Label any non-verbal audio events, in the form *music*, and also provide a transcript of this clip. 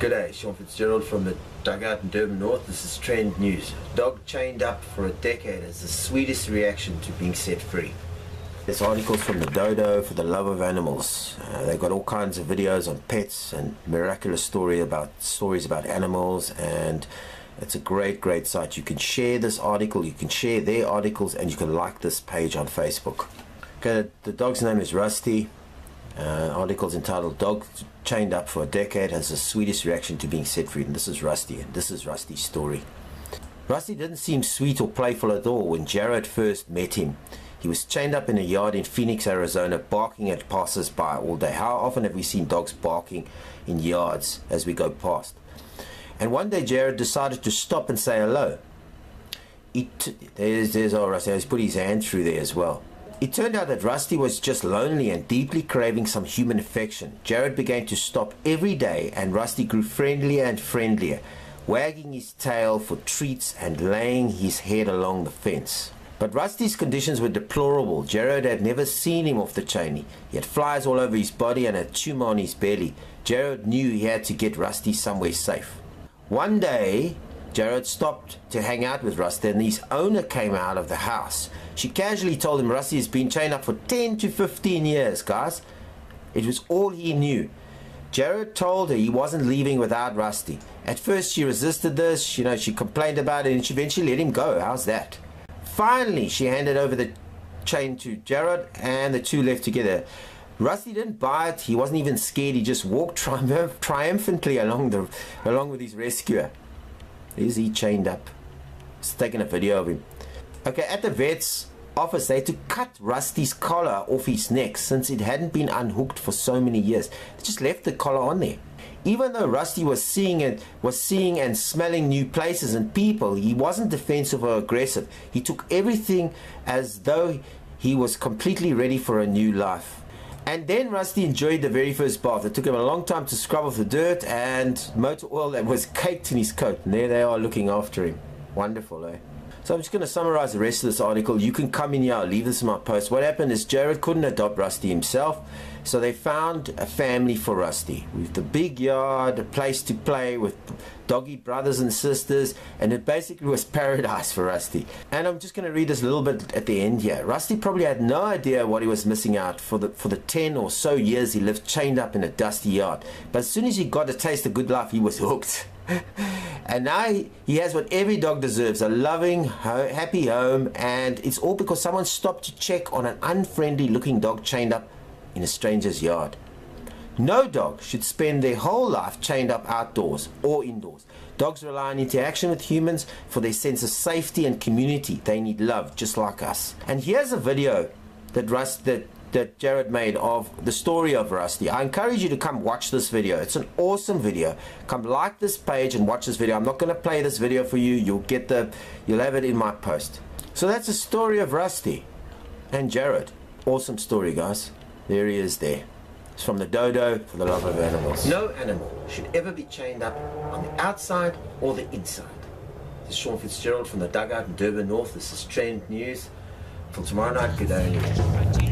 G'day, Sean Fitzgerald from the dugout in Durban North. This is Trend News. Dog chained up for a decade as the sweetest reaction to being set free. This article's from the Dodo for the love of animals. Uh, they've got all kinds of videos on pets and miraculous story about stories about animals and it's a great, great site. You can share this article, you can share their articles, and you can like this page on Facebook. Okay, the dog's name is Rusty. Uh, article's entitled Dog Chained Up for a Decade Has the Sweetest Reaction to Being Set Free. And this is Rusty, and this is Rusty's story. Rusty didn't seem sweet or playful at all when Jared first met him. He was chained up in a yard in Phoenix, Arizona, barking at passers-by all day. How often have we seen dogs barking in yards as we go past? And one day Jared decided to stop and say hello. He there's, there's our Rusty. He's put his hand through there as well. It turned out that Rusty was just lonely and deeply craving some human affection. Jared began to stop every day and Rusty grew friendlier and friendlier, wagging his tail for treats and laying his head along the fence. But Rusty's conditions were deplorable. Jared had never seen him off the chain. He had flies all over his body and a tumor on his belly. Jared knew he had to get Rusty somewhere safe. One day, Jared stopped to hang out with Rusty and his owner came out of the house. She casually told him Rusty has been chained up for 10 to 15 years, guys. It was all he knew. Jared told her he wasn't leaving without Rusty. At first she resisted this, you know, she complained about it and she eventually let him go. How's that? Finally, she handed over the chain to Jared and the two left together. Rusty didn't bite, he wasn't even scared, he just walked *laughs* triumph triumphantly along the along with his rescuer. Is he chained up? He's taking a video of him. Okay, at the vet's office, they had to cut Rusty's collar off his neck since it hadn't been unhooked for so many years. They just left the collar on there. Even though Rusty was seeing it, was seeing and smelling new places and people, he wasn't defensive or aggressive. He took everything as though he was completely ready for a new life. And then Rusty enjoyed the very first bath. It took him a long time to scrub off the dirt and motor oil that was caked in his coat. And there they are looking after him. Wonderful, eh? So I'm just going to summarize the rest of this article. You can come in here, leave this in my post. What happened is Jared couldn't adopt Rusty himself. So they found a family for Rusty with the big yard, a place to play with doggy brothers and sisters, and it basically was *laughs* paradise for Rusty. And I'm just going to read this a little bit at the end here. Rusty probably had no idea what he was missing out for the for the 10 or so years he lived chained up in a dusty yard. But as soon as he got a taste of good life, he was hooked. *laughs* and now he, he has what every dog deserves a loving, happy home, and it's all because someone stopped to check on an unfriendly looking dog chained up in a stranger's yard. No dog should spend their whole life chained up outdoors or indoors. Dogs rely on interaction with humans for their sense of safety and community. They need love just like us. And here's a video that Russ that that Jared made of the story of Rusty. I encourage you to come watch this video. It's an awesome video. Come like this page and watch this video. I'm not going to play this video for you. You'll get the you'll have it in my post. So that's the story of Rusty and Jared. Awesome story, guys. There he is there. It's from the dodo for the love of animals. No animal should ever be chained up on the outside or the inside. This is Sean Fitzgerald from the dugout in Durban North. This is Trend News. Till tomorrow night, good day.